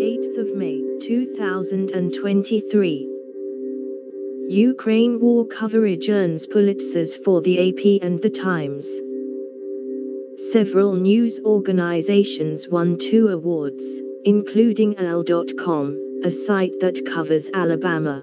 8th of May 2023. Ukraine war coverage earns Pulitzers for the AP and the Times. Several news organizations won two awards, including AL.com, a site that covers Alabama.